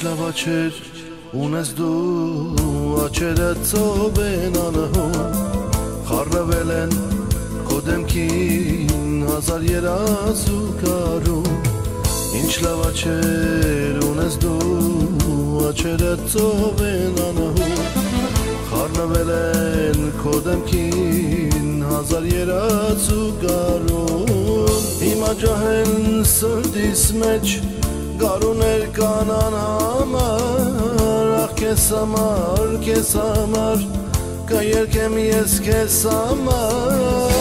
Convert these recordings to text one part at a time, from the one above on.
աչեր ունես դու աչերը ծով են անհում խառնվել են քո դեմքին հազար երազու կարում ինչ լավ աչեր ունես դու աչերը ծով են անհում խառնվել են քո դեմքին հազար երազու կարում հիմա ջահել սրտիս մեջ Գարուներ կանան համար Ախ կեզ համար, կեզ համար Կայերքեմ ես կեզ համար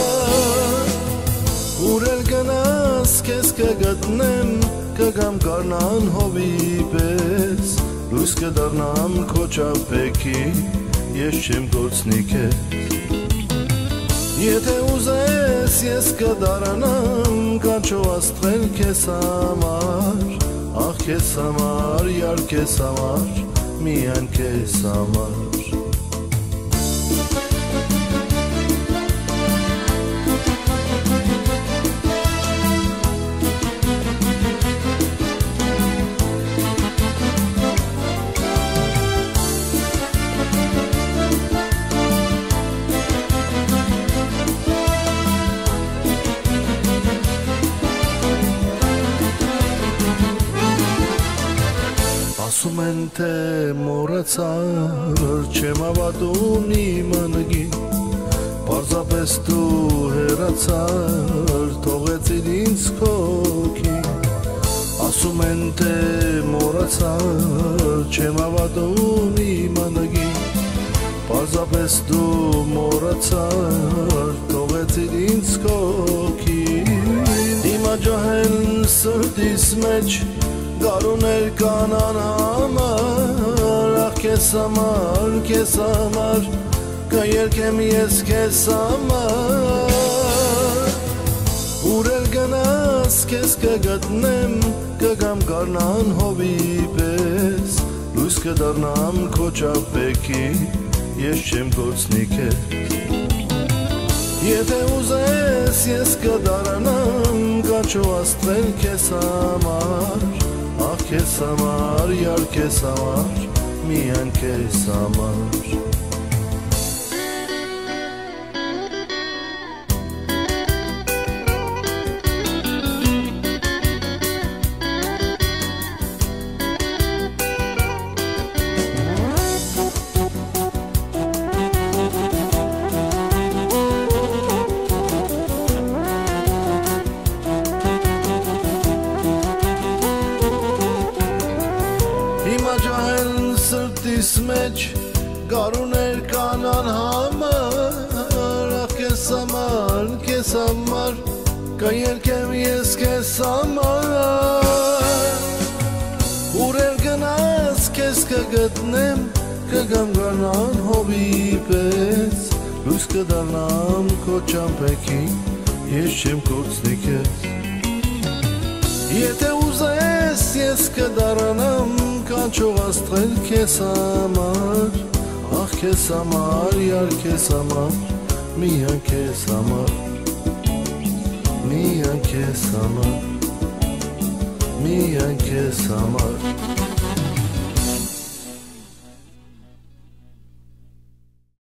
Ուրել գնաս կեզ կգտնեմ Կգամ կարնան հովի պես Լույս կդարնամ քո ճապեքի Ես չեմ գործնի կեզ Եթե ուզես ես կդարանամ Կանչո աստղել կեզ համար Ախ քեզ համար, յար քեզ համար, միայն քեզ համար Ասում են թե մորացար, չեմ ավատում իմ անգին Պարզապես դու հերացար, թողեցիր ինձ քոքին Ասում են թե մորացար, չեմ ավատում իմ անգին Պարզապես դու մորացար, թողեցիր ինձ քոքին Հիմա ջահել սրտիս մեջ Գարուներ կանան համար Ախ կեզ համար, կեզ համար Կայերքեմ ես կեզ համար Ուրել գնաս կեզ կգտնեմ Կգամ կարնան հովի պես Լույս կդարնամ քո ճապեքի Ես չեմ գործնի կեզ Եթե ուզես ես կդարանամ Կաչո աստվել կեզ համար Ախ քեզ համար, յար քեզ համար, միայն քեզ համար սրտիս մեջ Գարուներ կանան համար Ախ կեզ համար, կեզ համար Կայերքեմ ես կեզ համար Ուրեր գնաս կեզ կգտնեմ Կգամ գանան հովի պես Լույս կդարնամ քո ճամպեքի Ես չեմ կործնի կեզ Եթե ուզես ես կդարանամ կանչող աստղել քեզ համար Ախ քեզ համար, յար քեզ համար, միայն քեզ համար Միայն քեզ համար, միայն քեզ համար